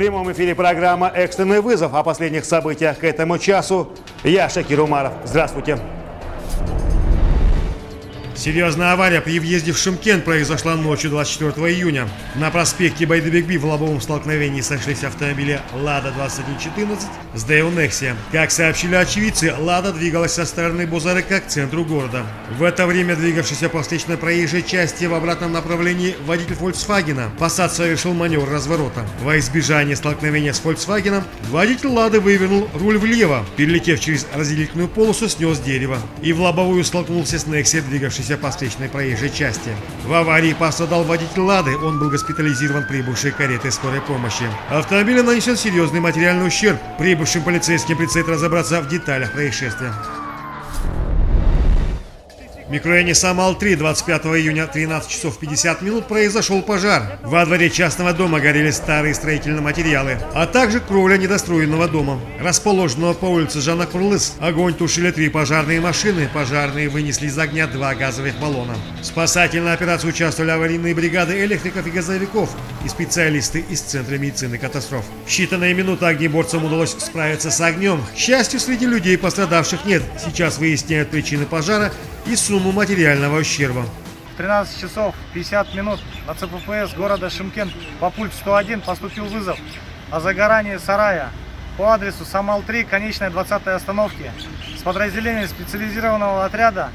прямом эфире программа «Экстренный вызов» о последних событиях к этому часу. Я Шакир Умаров. Здравствуйте. Серьезная авария при въезде в Шимкент произошла ночью 24 июня. На проспекте Байдебекби в лобовом столкновении сошлись автомобили «Лада 2114» с «Дейл Нексия». Как сообщили очевидцы, «Лада» двигалась со стороны Бузарыка к центру города. В это время двигавшийся по встречной проезжей части в обратном направлении водитель «Фольксвагена» Passat совершил маневр разворота. Во избежание столкновения с «Фольксвагеном» водитель «Лады» вывернул руль влево, перелетев через разделительную полосу, снес дерево и в лобовую столкнулся с «Нексия», двигавшийся двигавшийся по встречной проезжей части. В аварии пострадал водитель «Лады», он был госпитализирован прибывшей каретой скорой помощи. Автомобилю нанесен серьезный материальный ущерб. Прибывшим полицейским предстоит разобраться в деталях происшествия. В микрорайоне Самал-3 25 июня 13 часов 50 минут произошел пожар. Во дворе частного дома горели старые строительные материалы, а также кровля недостроенного дома, расположенного по улице Жана Курлыс. Огонь тушили три пожарные машины, пожарные вынесли из огня два газовых баллона. В спасательной операции участвовали аварийные бригады электриков и газовиков и специалисты из Центра медицины катастроф. В считанные минуты огнеборцам удалось справиться с огнем. К счастью, среди людей пострадавших нет. Сейчас выясняют причины пожара и сумму материального ущерба. 13 часов 50 минут на ЦППС города Шимкент по пульт 101 поступил вызов о загорании сарая по адресу Самал-3, конечной 20 остановки. С подразделением специализированного отряда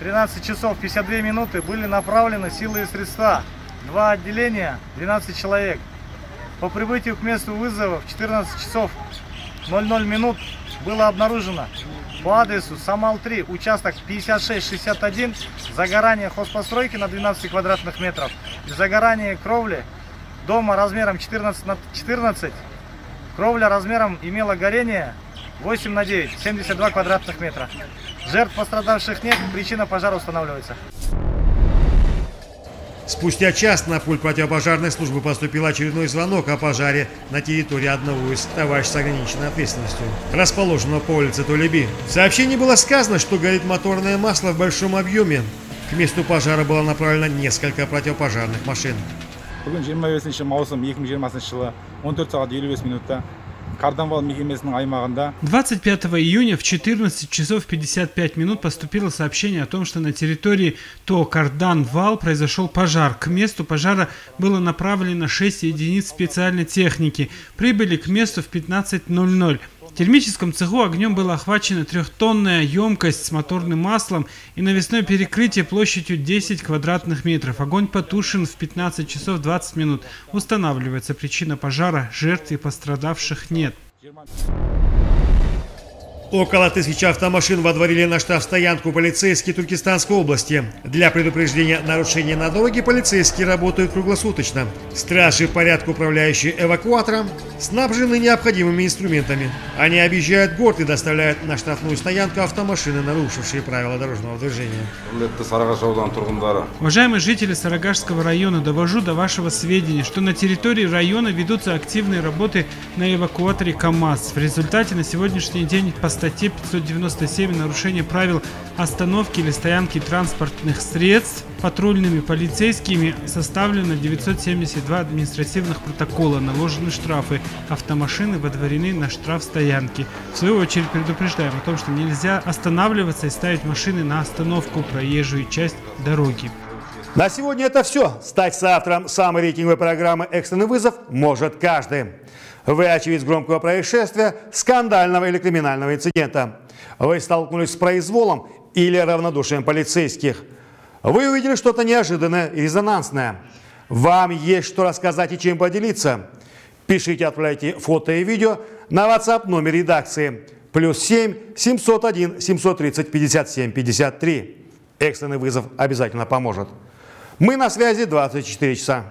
13 часов 52 минуты были направлены силы и средства. Два отделения, 12 человек. По прибытию к месту вызова в 14 часов 00 минут было обнаружено по адресу Самал-3, участок 5661, загорание хозпостройки на 12 квадратных метров загорание кровли дома размером 14 на 14. Кровля размером имела горение 8 на 9, 72 квадратных метра. Жертв пострадавших нет, причина пожара устанавливается. Спустя час на пульт противопожарной службы поступил очередной звонок о пожаре на территории одного из товариществ с ограниченной ответственностью, расположенного по улице Толеби. В сообщении было сказано, что горит моторное масло в большом объеме. К месту пожара было направлено несколько противопожарных машин. Бүгін 25 маусым 2020 жылы 14 сағат 55 минутта Карданвал мекемесінің аймағында 25 июня в 14 часов 55 минут поступило сообщение о том, что на территории ТО Карданвал произошел пожар. К месту пожара было направлено 6 единиц специальной техники. Прибыли к месту в 15.00. В термическом цеху огнем была охвачена трехтонная емкость с моторным маслом и навесное перекрытие площадью 10 квадратных метров. Огонь потушен в 15 часов 20 минут. Устанавливается причина пожара, жертв и пострадавших нет. Около тысячи автомашин водворили на штрафстоянку полицейские Туркестанской области. Для предупреждения нарушений на дороге полицейские работают круглосуточно. Стражи порядка, управляющие эвакуатором, снабжены необходимыми инструментами. Они объезжают город и доставляют на штрафную стоянку автомашины, нарушившие правила дорожного движения. Уважаемые жители Сарагашского района, довожу до вашего сведения, что на территории района ведутся активные работы на эвакуаторе КАМАЗ. В результате на сегодняшний день по статье 597 нарушение правил остановки или стоянки транспортных средств патрульными полицейскими составлено 972 административных протокола, наложены штрафы, автомашины водворены на штраф стоянки. В свою очередь предупреждаем о том, что нельзя останавливаться и ставить машины на остановку проезжую часть дороги. На сегодня это все. Стать соавтором самой рейтинговой программы «Экстренный вызов» может каждый. Вы очевидец громкого происшествия, скандального или криминального инцидента. Вы столкнулись с произволом или равнодушием полицейских. Вы увидели что-то неожиданное и резонансное. Вам есть что рассказать и чем поделиться. Пишите, отправляйте фото и видео на WhatsApp номер редакции плюс 7 701 730 57 53. Экстренный вызов обязательно поможет. Мы на связи 24 часа.